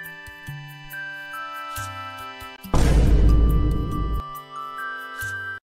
you